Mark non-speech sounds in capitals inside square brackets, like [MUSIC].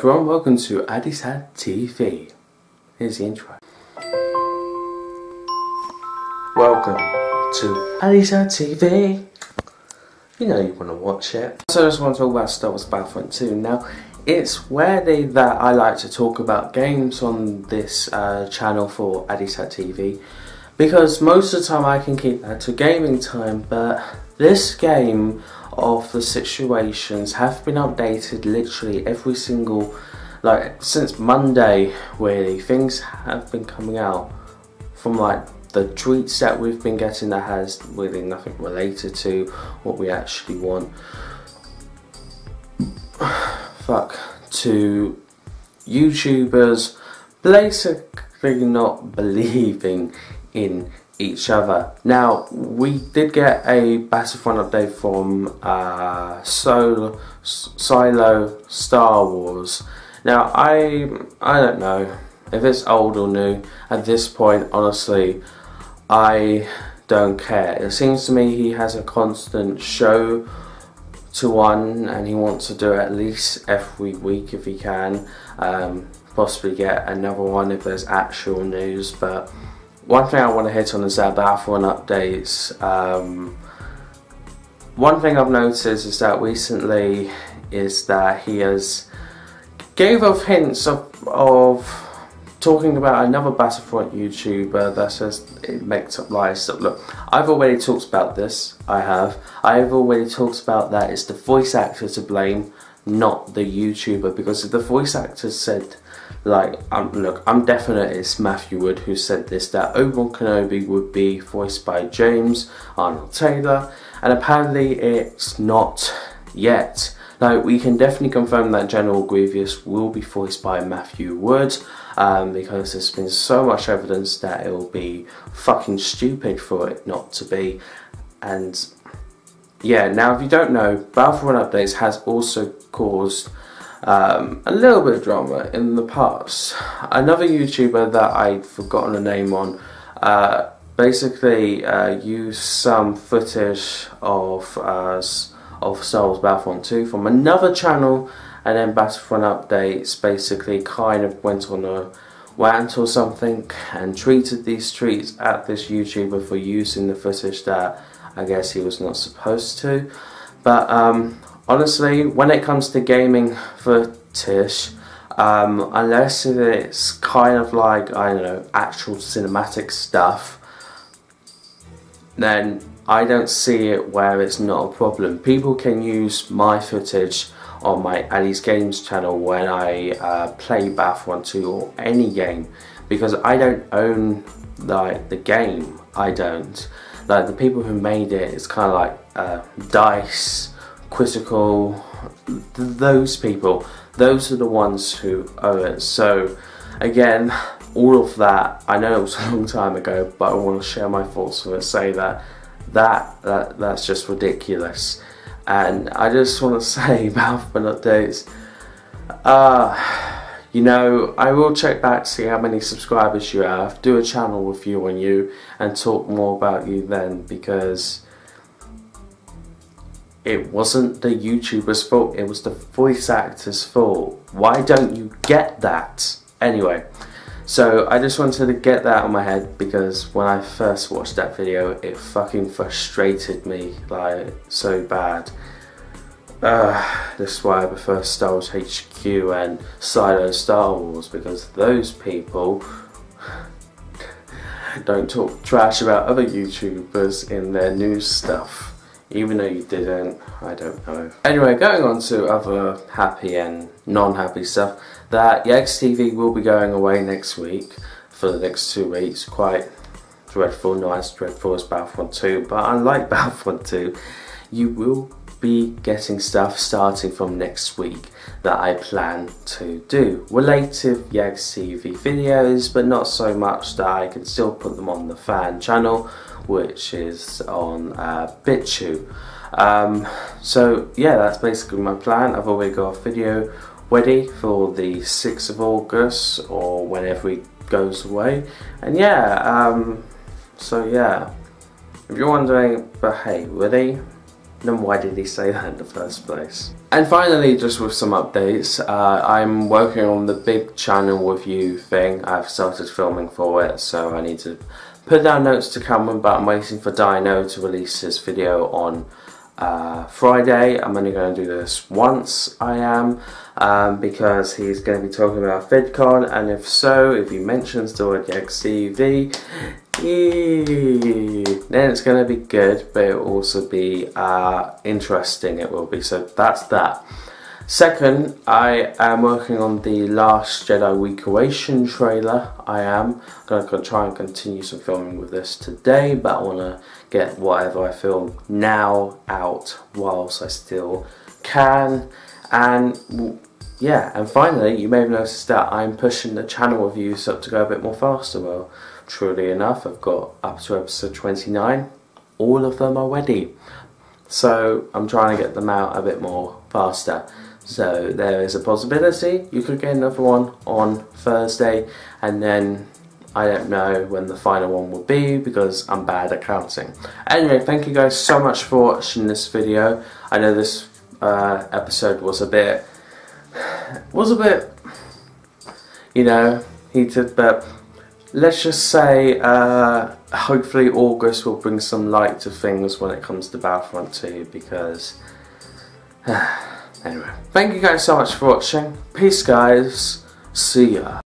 Everyone, welcome to Adishat TV. Here's the intro. Welcome to Adishat TV. You know you want to watch it. So I just want to talk about Star Wars Battlefront 2. Now, it's rarely that I like to talk about games on this uh, channel for Adishat TV because most of the time I can keep that to gaming time, but this game of the situations have been updated literally every single like since Monday really things have been coming out from like the tweets that we've been getting that has really nothing related to what we actually want. [SIGHS] Fuck. To YouTubers basically not [LAUGHS] believing in each other. Now, we did get a Battlefront update from uh, Solo, Silo Star Wars. Now, I I don't know if it's old or new. At this point, honestly, I don't care. It seems to me he has a constant show to one and he wants to do it at least every week if he can. Um, possibly get another one if there's actual news, but one thing I want to hit on is that Battlefront updates. Um, one thing I've noticed is that recently is that he has gave off hints of, of talking about another Battlefront YouTuber that says it makes up lies. So look, I've already talked about this. I have. I've already talked about that. It's the voice actor to blame, not the YouTuber, because if the voice actor said like, um, look, I'm definite it's Matthew Wood who said this, that Obi-Wan Kenobi would be voiced by James Arnold Taylor, and apparently it's not yet. Now, we can definitely confirm that General Grievous will be voiced by Matthew Wood, um, because there's been so much evidence that it will be fucking stupid for it not to be, and yeah, now if you don't know, Battlefront Updates has also caused um, a little bit of drama in the past. Another YouTuber that I'd forgotten the name on uh, basically uh, used some footage of uh, of Star Wars Battlefront 2 from another channel and then Battlefront Updates basically kind of went on a rant or something and treated these tweets at this YouTuber for using the footage that I guess he was not supposed to. But um, honestly, when it comes to gaming for Tish, um, unless it's kind of like, I don't know, actual cinematic stuff, then I don't see it where it's not a problem. People can use my footage on my Ali's Games channel when I uh, play Battlefront 2 or any game because I don't own like the game. I don't. Like the people who made it, it's kind of like uh, Dice Quizzical, those people, those are the ones who owe it. So again, all of that, I know it was [LAUGHS] a long time ago, but I want to share my thoughts with it, say that, that, that that's just ridiculous. And I just want to [LAUGHS] say about updates, uh, you know, I will check back see how many subscribers you have, do a channel review on you, and talk more about you then, because it wasn't the YouTuber's fault, it was the voice actor's fault. Why don't you get that? Anyway, so I just wanted to get that on my head because when I first watched that video, it fucking frustrated me like so bad. Uh, this is why I prefer Star Wars HQ and Silo Star Wars because those people [LAUGHS] don't talk trash about other YouTubers in their news stuff. Even though you didn't, I don't know. Anyway, going on to other happy and non-happy stuff. That Yegs TV will be going away next week for the next two weeks. Quite dreadful, as dreadful as Battlefront 2, but unlike [LAUGHS] Battlefront 2, you will be getting stuff starting from next week that I plan to do. Related Yegs TV videos, but not so much that I can still put them on the fan channel which is on uh. Um, so yeah, that's basically my plan. I've already got a video ready for the 6th of August or whenever it goes away. And yeah, um, so yeah, if you're wondering, but hey, really? Then why did he say that in the first place? And finally, just with some updates, uh, I'm working on the big channel review thing. I've started filming for it, so I need to put down notes to Cameron, but I'm waiting for Dino to release his video on uh, Friday. I'm only going to do this once, I am, um, because he's going to be talking about VidCon, and if so, if he mentions the word Then it's going to be good, but it will also be uh, interesting, it will be. So that's that. Second, I am working on the Last Jedi Recreation trailer. I am going to try and continue some filming with this today, but I want to get whatever I film now out whilst I still can. And yeah, and finally, you may have noticed that I'm pushing the channel reviews up to go a bit more faster. Well, truly enough, I've got up to episode 29. All of them are ready. So I'm trying to get them out a bit more faster. So there is a possibility you could get another one on Thursday and then I don't know when the final one will be because I'm bad at counting. Anyway, thank you guys so much for watching this video. I know this uh, episode was a bit, was a bit, you know, heated, but let's just say uh, hopefully August will bring some light to things when it comes to Battlefront 2 because [SIGHS] Anyway, thank you guys so much for watching. Peace, guys. See ya.